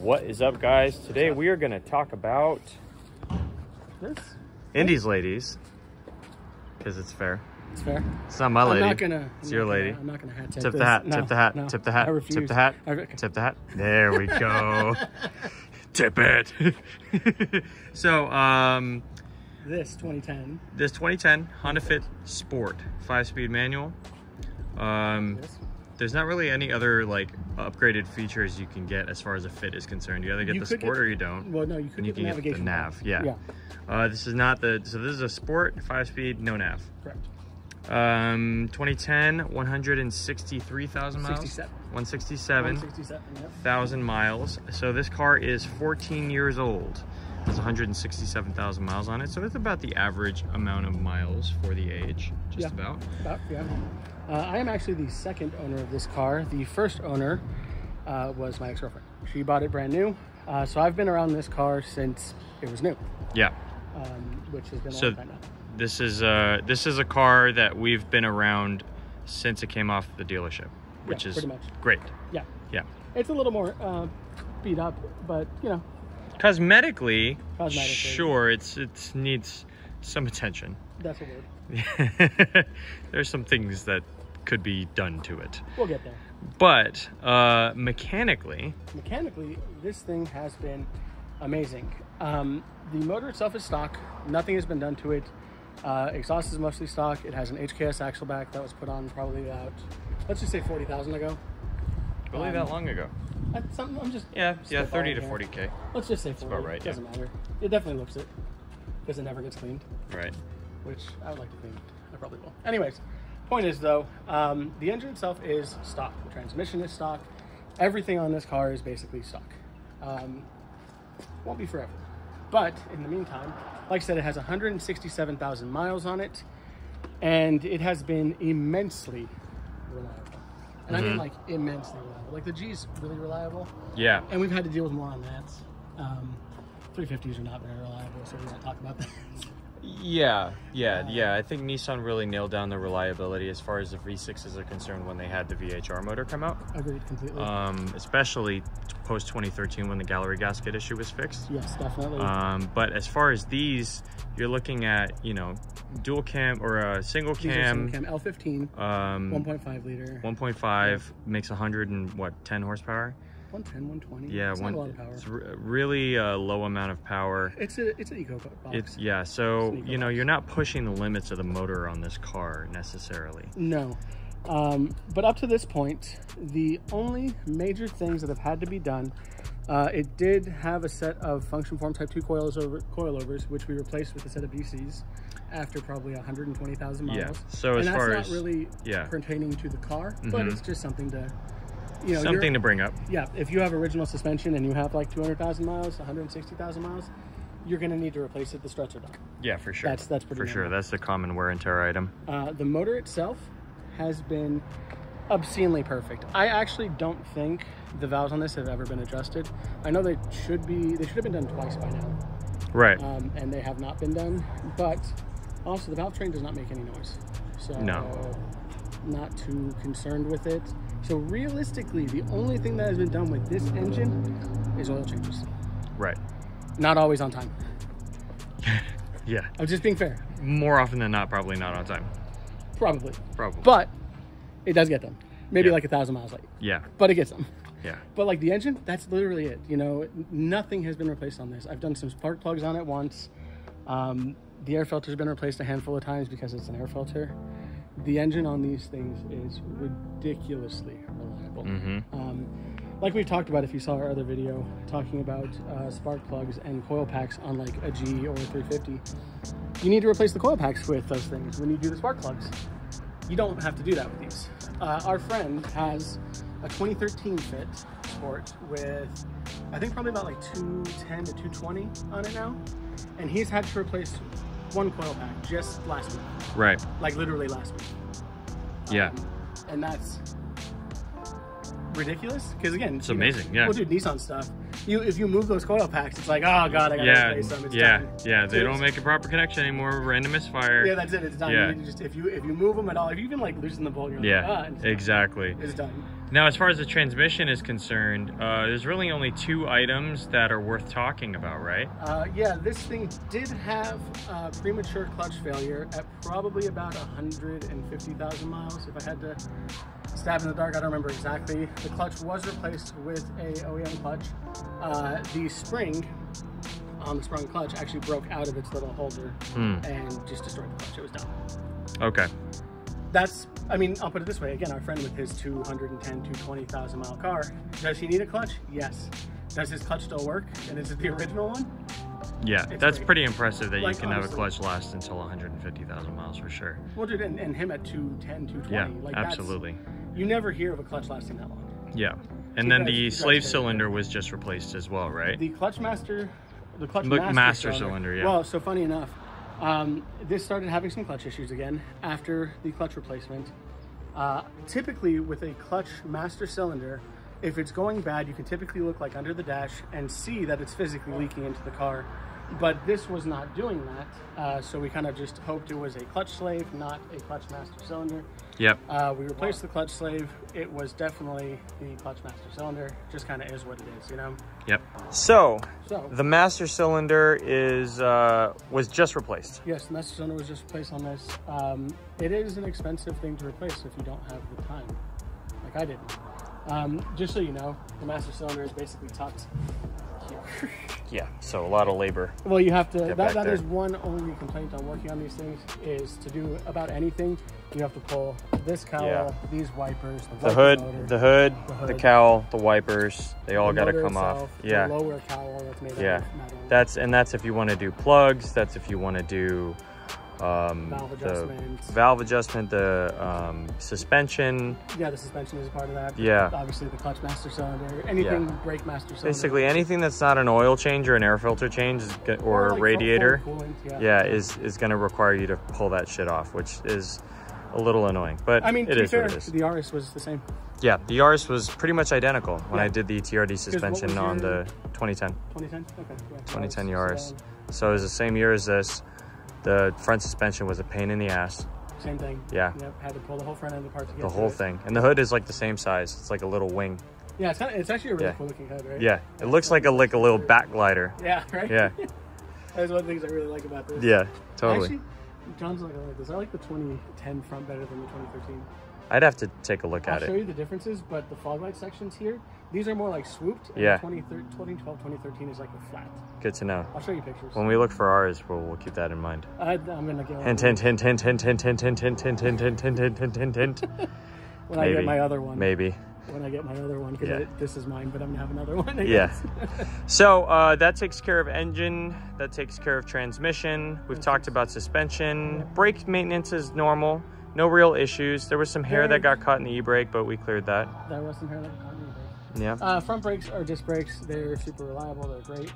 What is up, guys? Today we are going to talk about This? Indies ladies because it's fair. It's fair. It's not my I'm lady. not gonna. it's I'm your not lady. Gonna, I'm not gonna hat tip Tip the hat. No, tip the hat. no, tip the I hat. refuse. Tip the hat. I re- Tip the hat. There we go. Tip it. so, um, This 2010. this 2010 Honda Fit Sport five-speed manual. Um, there's not really any other like upgraded features you can get as far as a fit is concerned. You either get You the sport get- or you don't. Well, no, you could you get can the get the navigation. nav. Yeah. Yeah. Uh, this is not the. So this is a sport five-speed, no nav. Correct. Um, 2010, 163,000 miles. 67. 167 167. Yep. thousand miles. So this car is 14 years old. Has 167,000 miles on it. So that's about the average amount of miles for the age, just Yeah. about. About, yeah. Uh, I am actually the second owner of this car. The first owner uh, was my ex-girlfriend. She bought it brand new. Uh, so I've been around this car since it was new, Yeah. um, which has been a So- long time now. This is uh this is a car that we've been around since it came off the dealership, which Yeah, is much. great. Yeah. Yeah. It's a little more uh, beat up, but you know, Cosmetically, Cosmetically. sure, it's it needs some attention. that's a word. There's some things that could be done to it. We'll get there. But uh, mechanically, mechanically, this thing has been amazing. Um, the motor itself is stock. Nothing has been done to it. Uh, exhaust is mostly stock. It has an HKS axle back that was put on probably about, let's just say 40,000 ago. really Um, that long ago? That's something, I'm just Yeah, yeah, 30 to here. 40k. Let's just say 40. about right, yeah. Doesn't matter. It definitely looks it because it never gets cleaned, Right. Which I would like to think I probably will. Anyways, point is though, um, the engine itself is stock. The transmission is stock. Everything on this car is basically stock. Um, won't be forever. But in the meantime, like I said, it has 167,000 miles on it, and it has been immensely reliable. And I mean Mhm. like immensely reliable. Like the G's really reliable, Yeah. and we've had to deal with more on that. Um, 350s are not very reliable, so we won't talk about that. Yeah, yeah, yeah. I think Nissan really nailed down the reliability as far as the V6s are concerned when they had the VHR motor come out. Agreed completely. Um, especially post 2013 when the gallery gasket issue was fixed. yes, definitely. Um, but as far as these, you're looking at, you know, dual cam or a single cam, single cam L15, um, 1.5 liter, 1.5 makes 100 and what, 10 horsepower? 110, 120. Yeah, it's one, not a lot of power. it's re- really a low amount of power. It's a it's an eco box. It's yeah, so Sneaker you know box. you're not pushing the limits of the motor on this car necessarily. No. Um, but up to this point, the only major things that have had to be done, uh, it did have a set of function form type 2 coils over, coilovers, which we replaced with a set of BCs after probably 120,000 miles. Yeah, so and as that's far not as- really yeah. pertaining to the car, but Mhm. it's just something to, you know, Something to bring up. yeah, if you have original suspension and you have like 200,000 miles, 160,000 miles, you're going to need to replace it. The struts are done. Yeah, for sure. That's- that's pretty for sure. That's the common wear and tear item. Uh, the motor itself has been obscenely perfect. I actually don't think the valves on this have ever been adjusted. I know they should be. They should have been done twice by now, Right. um, and they have not been done. But also, the valve train does not make any noise, so No. not too concerned with it. So realistically, the only thing that has been done with this engine is oil changes. right. Not always on time. Yeah. I'm just being fair. More often than not, probably not on time. Probably, Probably. but it does get them. Maybe Yeah. like a thousand miles late, yeah. but it gets them. Yeah. But like the engine, that's literally it. You know, nothing has been replaced on this. I've done some spark plugs on it once. Um, the air filter's been replaced a handful of times because it's an air filter. The engine on these things is ridiculously reliable. Mm-hmm. Um, like we've talked about, if you saw our other video talking about uh, spark plugs and coil packs on like a G or a 350, you need to replace the coil packs with those things when you do the spark plugs. You don't have to do that with these. Uh, our friend has a 2013 Fit Sport with, I think probably about like 210 to 220 on it now, and he's had to replace one coil pack just last week, Right. like literally last week. Yeah. Um, and that's ridiculous because again, It's know, amazing, yeah. We'll do Nissan stuff. You if you move those coil packs, it's like oh god, I gotta Yeah. replace them. It's Yeah. done. Yeah. They don't make a proper connection anymore. Random misfire. Yeah, that's it. It's done. Yeah. You just if you if you move them at all, if you even like loosen the bolt, you're like, ah, Yeah. it's done. Exactly. It's done. Now, as far as the transmission is concerned, uh, there's really only two items that are worth talking about, right? Uh, yeah, this thing did have uh, premature clutch failure at probably about 150,000 miles. If I had to stab in the dark, I don't remember exactly. The clutch was replaced with a OEM clutch. Uh, the spring on the sprung clutch actually broke out of its little holder Hmm. and just destroyed the clutch. It was done. Okay. That's, I mean, I'll put it this way. Again, our friend with his 210, 220,000 mile car, does he need a clutch? Yes. Does his clutch still work? And is it the original one? Yeah, It's that's great. pretty impressive that Like, you can have a clutch last until 150,000 miles for sure. Well, dude, and, and him at 210, 220. Yeah, like absolutely. You never hear of a clutch lasting that long. Yeah. And You then the slave cylinder was just replaced as well, right? The clutch master, the clutch master, master cylinder, yeah. Well, so funny enough, um, this started having some clutch issues again after the clutch replacement. Uh, typically, with a clutch master cylinder, if it's going bad, you can typically look like under the dash and see that it's physically leaking into the car. But this was not doing that, uh, so we kind of just hoped it was a clutch slave, not a clutch master cylinder. Yep. Uh, we replaced the clutch slave. It was definitely the clutch master cylinder. Just kind of is what it is, you know. Yep. So, So the master cylinder is uh, was just replaced. yes, the master cylinder was just replaced on this. Um, it is an expensive thing to replace if you don't have the time, like I did. Um, just so you know, the master cylinder is basically tucked here. Yeah. So a lot of labor. well, you have to. That, back that there. is one only complaint on working on these things is to do about anything. You have to pull this cowl, Yeah. these wipers, the, The hood, motor, the hood, The the cowl, the wipers, they all the got to come off. Yeah. The lower cowl that's made Yeah. of metal. That's and that's if you want to do plugs. That's if you want to do um, Valve the valve adjustment, the um, suspension. Yeah, the suspension is a part of that. Yeah. Obviously, the clutch master cylinder, anything brake master cylinder. Basically, anything that's not an oil change or an air filter change is go- or, like a radiator, coolant, yeah. yeah, is is going to require you to pull that shit off, which is a little annoying. But I mean, it to fair, what it is. the RS was the same. Yeah, the Yaris was pretty much identical when Yeah. I did the TRD suspension on the 2010. 2010. Okay. Yeah, 2010 Yaris, Yaris. So it was the same year as this. The front suspension was a pain in the ass. Same thing. Yeah. Yep. Had to pull the whole front end apart to get The whole thing. And the hood is like the same size. It's like a little wing. Yeah, it's, kind of, it's actually a really Yeah. cool looking hood, right? Yeah. It looks like a like a little back glider. Yeah. Right. Yeah. That's one of the things I really like about this. Yeah, totally. Actually, John's not gonna like this. I like the 2010 front better than the 2013. I'd have to take a look I'll at it. I'll show you the differences, but the fog light sections here, these are more like swooped. Yeah. The 2013 2012, 2013 is like a flat. Good to know. I'll show you pictures. When we look for ours, we'll, we'll keep that in mind. I, I'm gonna get Hint, hint, hint, hint, hint, hint, hint, hint, hint, hint, hint, hint, hint, hint, hint, hint, when I get my other one. Maybe. When I get my other one, because Yeah. this is mine, but I'm gonna have another one. I Yeah. So uh, that takes care of engine. That takes care of transmission. We've talked about suspension. Brake maintenance is normal. No real issues. There was some hair that got caught in the e-brake, but we cleared that. that was some hair like on me. Yeah. Uh, front brakes are disc brakes. They're super reliable. They're great.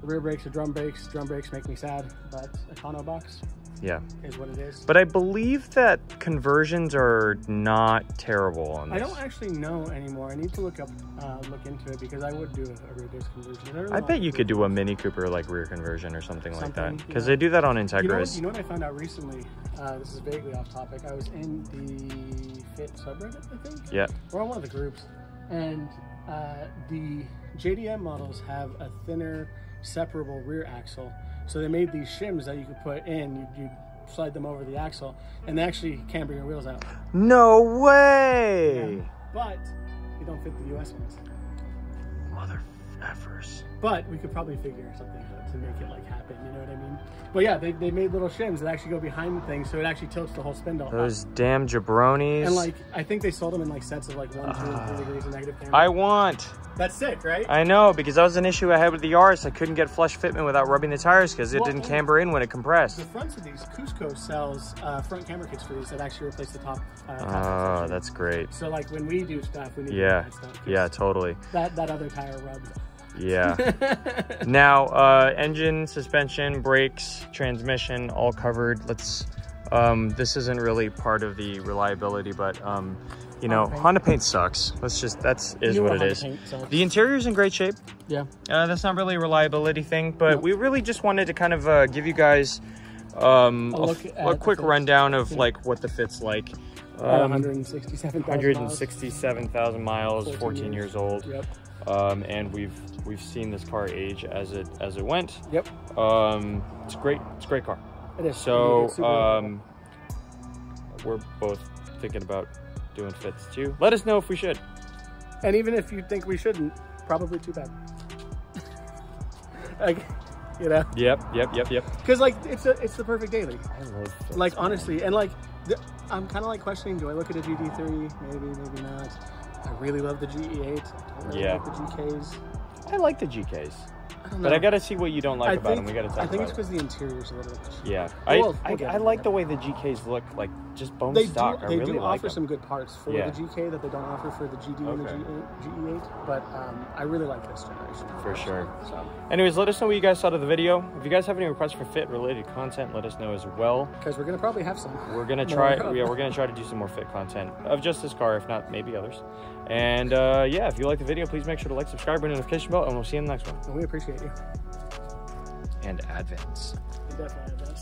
The rear brakes are drum brakes. Drum brakes make me sad, but a tonneau box Yeah. is what it is. But I believe that conversions are not terrible on I don't actually know anymore. I need to look up, uh, look into it because I would do a, a rear disc conversion. I, bet you could do a Mini Cooper like rear conversion or something, like that. Because yeah. they do that on You know, what, Integras. you know what I found out recently? Uh, this is vaguely off topic. I was in the Fit subreddit, I think. Yeah. We're on one of the groups, and uh, the JDM models have a thinner, separable rear axle. So they made these shims that you could put in. You, you slide them over the axle, and they actually camber your wheels out. No way! But they don't fit the US ones. Mother effers. But we could probably figure something out to make it like happen. You know what I mean? But yeah, they, they made little shims that actually go behind things, so it actually tilts the whole spindle. up. Those damn jabronis. And like, I think they sold them in like sets of like one, two, and three degrees of negative camber. I want. That's sick, right? I know, because that was an issue I had with the Yaris. I couldn't get flush fitment without rubbing the tires because it Well, didn't camber in when it compressed. the fronts of these, Cusco sells uh, front camber kits for these that actually replace the top. Uh, top Oh, that's great. So like when we do stuff, we need Yeah, to do that stuff. 'cause yeah, totally. That that other tire rubs. Yeah. now, uh, engine, suspension, brakes, transmission, all covered. Let's. Um, this isn't really part of the reliability, but um, you know, Honda paint. Honda paint sucks. Let's just that's is You what it is. The interior's in great shape. yeah. Uh, that's not really a reliability thing, but No. we really just wanted to kind of uh, give you guys um, A a, look f- at a quick rundown of Yeah. like what the fit's like. Um, 167,000 miles. 167,000 miles, 14 14, years. years old. Yep. Um, and we've we've seen this car age as it as it went. Yep. Um, it's great. It's a great car. It is. So um, we're both thinking about doing fits too. Let us know if we should. And even if you think we shouldn't, probably too bad. like, you know, Yep. Yep. Yep. Yep. because like it's a, it's the perfect daily. I love fits. Like honestly, and like the, I'm kind of like questioning: Do I look at a GT3? Maybe, maybe not. I really love the GE8. I don't really Yeah. like the GKs. I like the GKs, I but I got to see what you don't like I about think, them. We got to talk I think it's it. because the interior's a little bit. Yeah, Well, I we'll I, I like the way the GKs look, like just bone They stock. do. I They really do like offer them. some good parts for Yeah. the GK that they don't offer for the GD and the Okay. GE8. GE8 but um, I really like this generation For sure. So, Anyways, let us know what you guys thought of the video. If you guys have any requests for fit related content, let us know as well. because we're gonna probably have some. We're gonna try. Yeah, we're gonna try to do some more fit content of just this car, if not maybe others. And uh, yeah, if you like the video, please make sure to like, subscribe, and notification bell, and we'll see you in the next one. And we appreciate you. And advance. Definitely.